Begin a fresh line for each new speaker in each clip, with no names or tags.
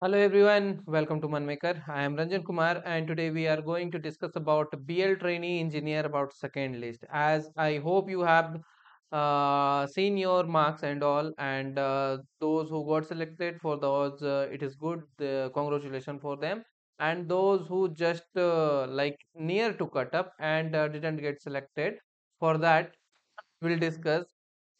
Hello everyone, welcome to Mann Maker. I am Ranjan Kumar and today we are going to discuss about BEL trainee engineer about second list. As I hope you have uh, seen your marks and all and uh, those who got selected for those uh, it is good the congratulations for them and those who just uh, like near to cut off and uh, didn't get selected for that we'll discuss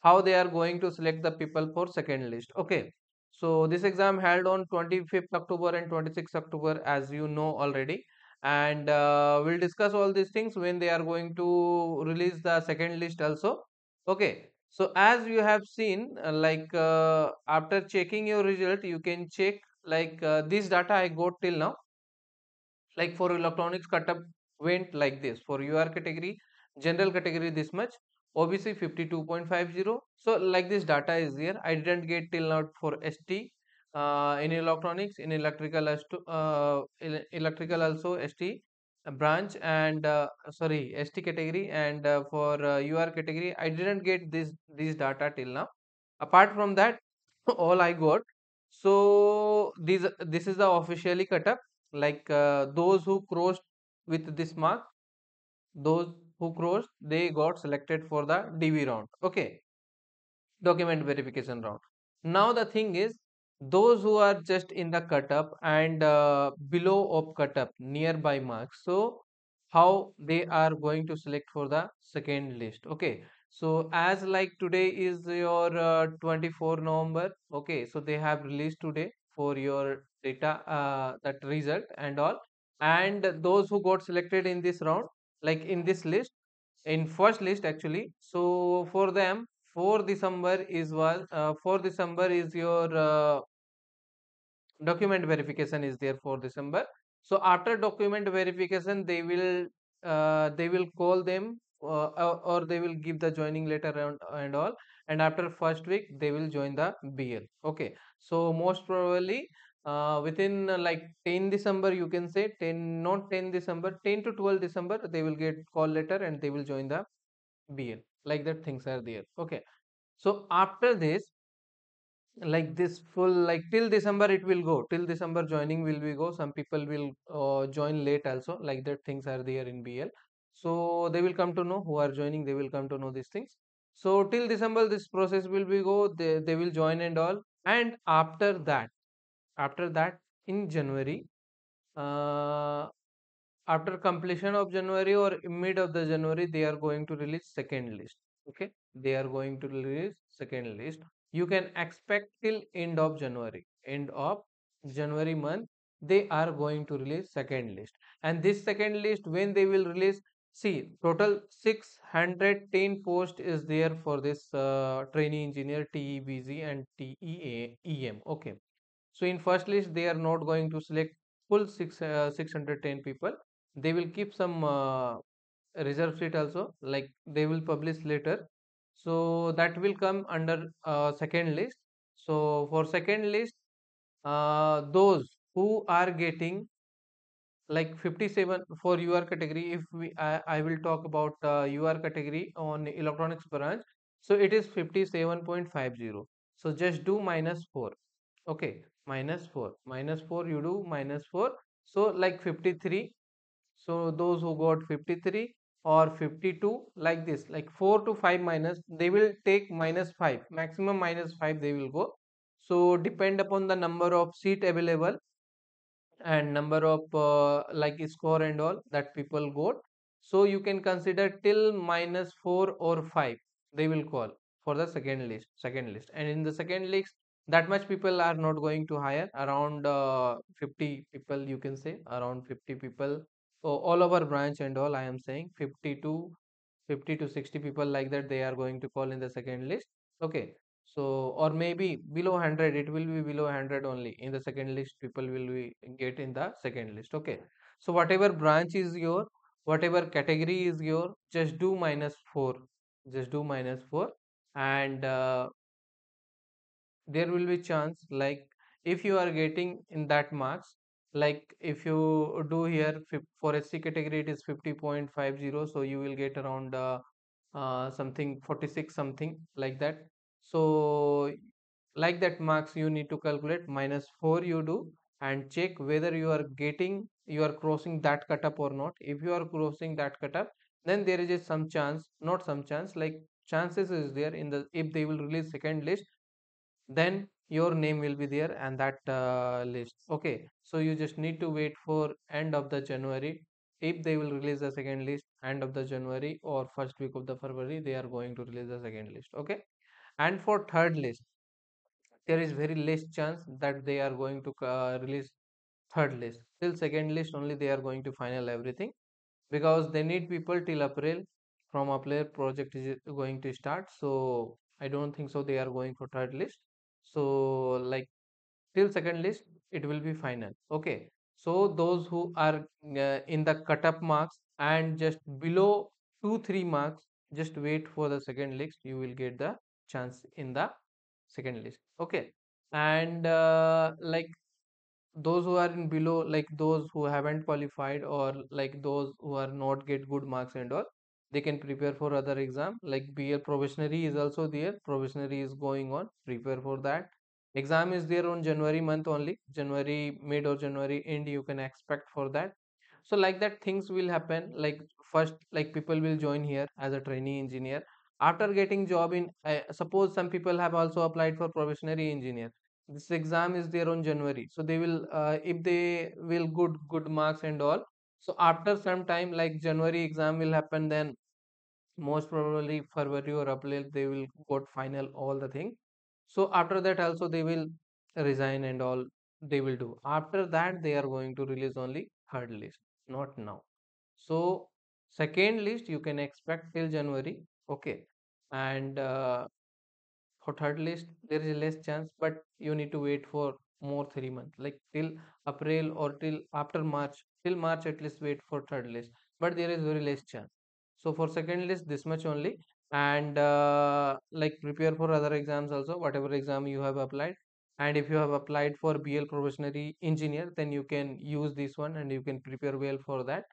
how they are going to select the people for second list okay so this exam held on 25th october and 26th october as you know already. And uh, we'll discuss all these things when they are going to release the second list also. Okay. So as you have seen uh, like uh, after checking your result you can check like uh, this data i got till now. Like for electronics cut off went like this. For UR category, general category this much, OBC 52.50. So like this data is here. I didn't get till now for ST uh, in electronics, in electrical as to uh, electrical also ST branch and uh, sorry ST category and uh, for uh, UR category I didn't get this this data till now. Apart from that, all I got. So these this is the officially cut off like uh, those who crossed with this mark those who crossed they got selected for the dv round. Okay. Document verification round. Now the thing is those who are just in the cut off and uh, below of cut off nearby marks so how they are going to select for the second list. Okay. So as like today is your uh, 24 november okay so they have released today for your data uh, that result and all. And those who got selected in this round like in this list in first list actually. So for them 4 december is was uh, 4 december is your uh, document verification is there for december. So after document verification they will uh, they will call them uh, or or they will give the joining letter and, and all. And after first week they will join the BEL okay. So most probably uh, within uh, like 10 december you can say 10 not 10 december 10 to 12 december they will get call letter and they will join the BEL like that things are there. Okay. So after this like this full like till december it will go. Till december joining will be go. Some people will uh, join late also. Like that things are there in BEL so they will come to know who are joining. They will come to know these things. So till december this process will be go. They, they will join and all. And after that after that in january uh, after completion of january or mid of the january they are going to release second list okay? They are going to release second list. You can expect till end of january. End of january month they are going to release second list. And this second list when they will release see total 610 post is there for this uh, trainee engineer TEBZ and TEM okay so in first list they are not going to select full six uh, 610 people. They will keep some uh, reserve seat also like they will publish later. So that will come under uh, second list. So for second list uh, those who are getting like 57 for UR category if we I, I will talk about uh, UR category on electronics branch. So it is 57.50 so just do minus 4 okay minus 4 minus 4 you do minus 4 so like 53 so those who got 53 or 52 like this like 4 to 5 minus they will take minus 5 maximum minus 5 they will go. So depend upon the number of seat available and number of uh, like score and all that people got. So you can consider till minus 4 or 5 they will call for the second list second list. And in the second list that much people are not going to hire around uh, 50 people you can say around 50 people so all over branch and all i am saying 50 to 50 to 60 people like that they are going to call in the second list okay? So or maybe below 100 it will be below 100 only in the second list people will be get in the second list okay? So whatever branch is your whatever category is your just do minus 4 just do minus 4 and uh, there will be chance like if you are getting in that marks like if you do here for SC category it is 50.50 so you will get around uh, uh, something 46 something like that. So like that marks you need to calculate minus 4 you do and check whether you are getting you are crossing that cut off or not. If you are crossing that cut off then there is some chance not some chance like chances is there in the if they will release second list then your name will be there and that uh, list. Okay. So you just need to wait for end of the january. If they will release the second list end of the january or first week of the february they are going to release the second list. Okay? And for third list there is very less chance that they are going to uh, release third list. Till second list only they are going to final everything because they need people till april from april project is going to start. So i don't think so they are going for third list so like till second list it will be final. Okay. So those who are uh, in the cut off marks and just below 2 3 marks just wait for the second list you will get the chance in the second list. Okay. And uh, like those who are in below like those who haven't qualified or like those who are not get good marks and all they can prepare for other exam like BEL probationary is also there probationary is going on prepare for that. Exam is there on January month only January mid or January end you can expect for that. So like that things will happen like first like people will join here as a trainee engineer. After getting job in uh, suppose some people have also applied for probationary engineer. This exam is there on january so they will uh, if they will good good marks and all. So after some time like january exam will happen then most probably february or april they will got final all the thing. So after that also they will resign and all they will do. After that they are going to release only third list not now. So second list you can expect till january okay? And uh, for third list there is less chance but you need to wait for more three months like till april or till after march till march at least wait for third list. But there is very less chance so for second list this much only. And uh, like prepare for other exams also whatever exam you have applied. And if you have applied for BEL probationary engineer then you can use this one and you can prepare well for that.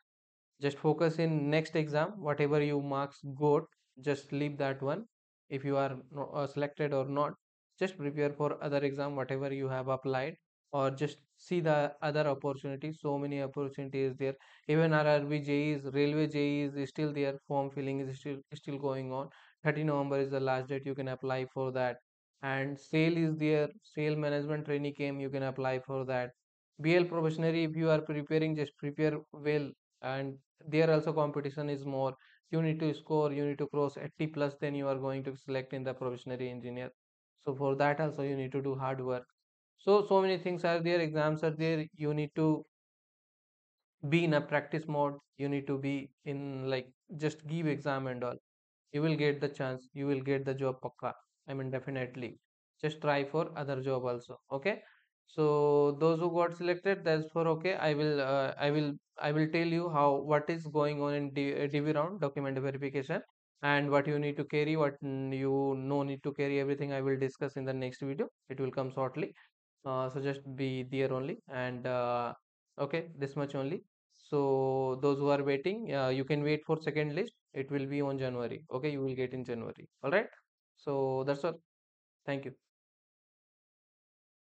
Just focus in next exam whatever you marks got just leave that one. If you are uh, selected or not just prepare for other exam whatever you have applied or just see the other opportunities. So many opportunities there. Even RRB is railway JEEs is still there. Form filling is still still going on. 30 November is the last date you can apply for that. And SAIL is there. SAIL management training came you can apply for that. BEL probationary if you are preparing just prepare well. And there also competition is more. You need to score you need to cross 80 plus then you are going to select in the probationary engineer. So for that also you need to do hard work so so many things are there exams are there you need to be in a practice mode you need to be in like just give exam and all. You will get the chance you will get the job pakka i mean definitely. Just try for other job also okay? So those who got selected that's for okay i will uh, i will i will tell you how what is going on in D, uh, dv round document verification and what you need to carry what you no need to carry everything i will discuss in the next video. It will come shortly so just be there only and uh, okay this much only. So those who are waiting uh, you can wait for second list. It will be on january. Okay you will get in january. All right? So that's all. Thank you